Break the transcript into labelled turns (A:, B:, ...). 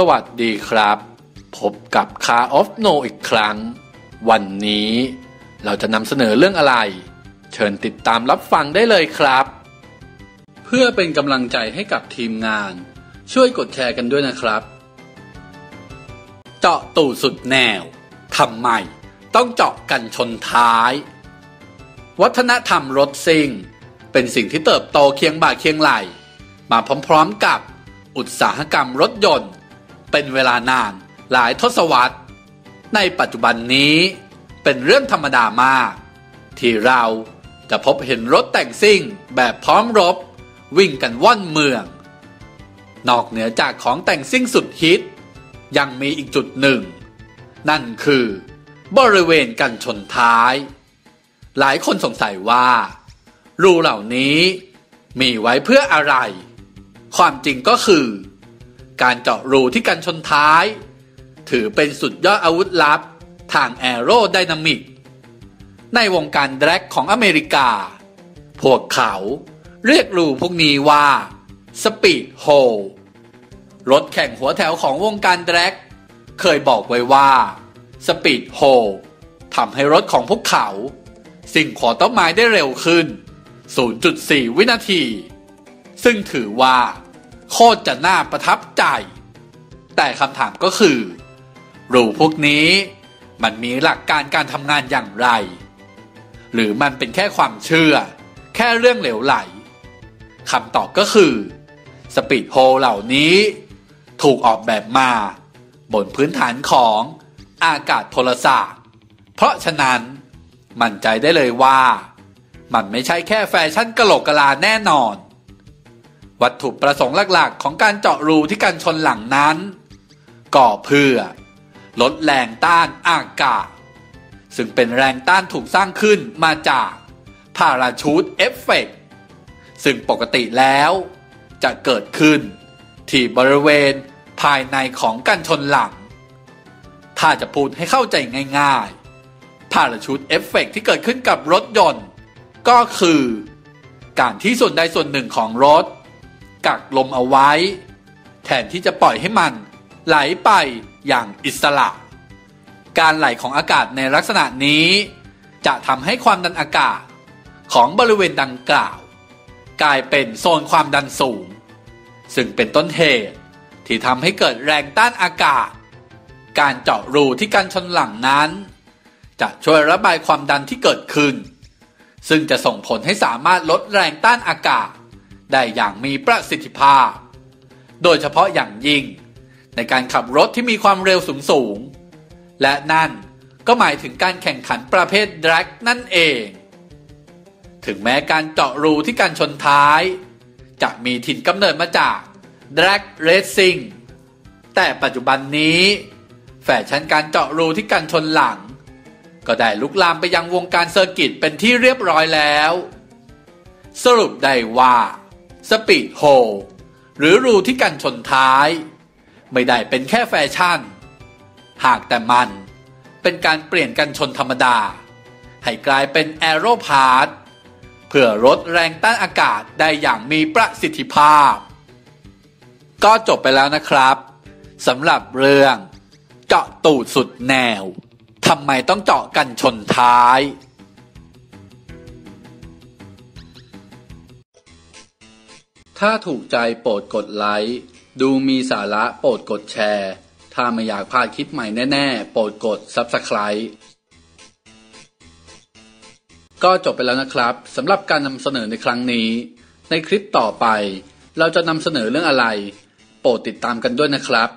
A: สวัสดีครับ พบกับคาออฟโนอีกครั้ง วันนี้เราจะนำเสนอเรื่องอะไร เชิญติดตามรับฟังได้เลยครับ เพื่อเป็นกำลังใจให้กับทีมงาน ช่วยกดแชร์กันด้วยนะครับ เจาะตู่สุดแนวทำไมต้องเจาะกันชนท้าย วัฒนธรรมรถซิ่ง เป็นสิ่งที่เติบโตเคียงบ่าเคียงไหลมาพร้อมๆกับอุตสาหกรรมรถยนต์ เป็นเวลานานหลายทศวรรษ ในปัจจุบันนี้เป็นเรื่องธรรมดามาก ที่เราจะพบเห็นรถแต่งซิ่งแบบพร้อมรบ วิ่งกันว่อนเมือง นอกเหนือจากของแต่งซิ่งสุดฮิต ยังมีอีกจุดหนึ่ง นั่นคือบริเวณกันชนท้าย หลายคนสงสัยว่ารูเหล่านี้มีไว้เพื่ออะไร ความจริงก็คือ การเจาะรูที่กันชนท้าย ถือเป็นสุดยอดอาวุธลับ ทาง aerodynamic ในวงการ drag ของอเมริกา พวกเขาเรียกรูพวกนี้ว่า speed hole รถแข่งหัวแถวของวงการ drag เคยบอกไว้ว่า speed holeทำให้รถของพวกเขา สิ่งขอต้นไม้ได้เร็วขึ้น 0.4 วินาที ซึ่งถือว่า คตรจะน่าประทับใจ แต่คำถามก็คือรูพวกนี้มันมีหลักการการทำงานอย่างไร หรือมันเป็นแค่ความเชื่อ แค่เรื่องเหลวไหลคำตอบก็คือ สปีดโฮเหล่านี้ ถูกออกแบบมา บนพื้นฐานของอากาศพลศาสตร์ เพราะฉะนั้น มั่นใจได้เลยว่า มันไม่ใช่แค่แฟชั่นกะโหลกกะลาแน่นอน วัตถุประสงค์หลักๆ ของการเจาะรูที่กันชนหลังนั้นก็เพื่อ ลดแรงต้านอากาศ ซึ่งเป็นแรงต้านถูกสร้างขึ้นมาจาก parachute effect ซึ่งปกติแล้ว จะเกิดขึ้น ที่บริเวณภายในของกันชนหลัง ถ้าจะพูดให้เข้าใจง่ายๆพาราชูตเอฟเฟกที่เกิดขึ้นกับรถยนต์ ก็คือ การที่ส่วนใดส่วนหนึ่งของรถ กักลมเอาไว้ แทนที่จะปล่อยให้มันไหลไปอย่างอิสระ การไหลของอากาศในลักษณะนี้ จะทำให้ความดันอากาศของบริเวณดังกล่าว กลายเป็นโซนความดันสูง ซึ่งเป็นต้นเหตุที่ทำให้เกิดแรงต้านอากาศ การเจาะรูที่กันชนหลังนั้น จะช่วยระบายความดันที่เกิดขึ้น ซึ่งจะส่งผลให้สามารถลดแรงต้านอากาศ ได้อย่างมีประสิทธิภาพ โดยเฉพาะอย่างยิ่ง ในการขับรถที่มีความเร็วสูงสูง และนั่นก็หมายถึงการแข่งขันประเภท drag นั่นเอง ถึงแม้การเจาะรูที่กันชนท้าย จะมีถิ่นกำเนิดมาจาก drag racing แต่ปัจจุบันนี้ แฟชั่นการเจาะรูที่กันชนหลัง ก็ได้ลุกลามไปยังวงการ circuit เป็นที่เรียบร้อยแล้ว สรุปได้ว่า speed hole หรือรูที่กันชนท้าย ไม่ได้เป็นแค่แฟชั่น หากแต่มันเป็นการเปลี่ยนกันชนธรรมดา ให้กลายเป็นแอโรพาร์เพื่อลดแรงต้านอากาศได้อย่างมีประสิทธิภาพ ก็จบไปแล้วนะครับสำหรับเรื่อง เจาะตูดสุดแนวทำไมต้องเจาะกันชนท้าย ถ้าถูกใจโปรดกดไลค์ ดูมีสาระโปรดกดแชร์ ถ้าไม่อยากพลาดคลิปใหม่แน่ๆ โปรดกด Subscribe ก็จบไปแล้วนะครับสำหรับการนำเสนอในครั้งนี้ ในคลิปต่อไป เราจะนำเสนอเรื่องอะไร โปรดติดตามกันด้วยนะครับ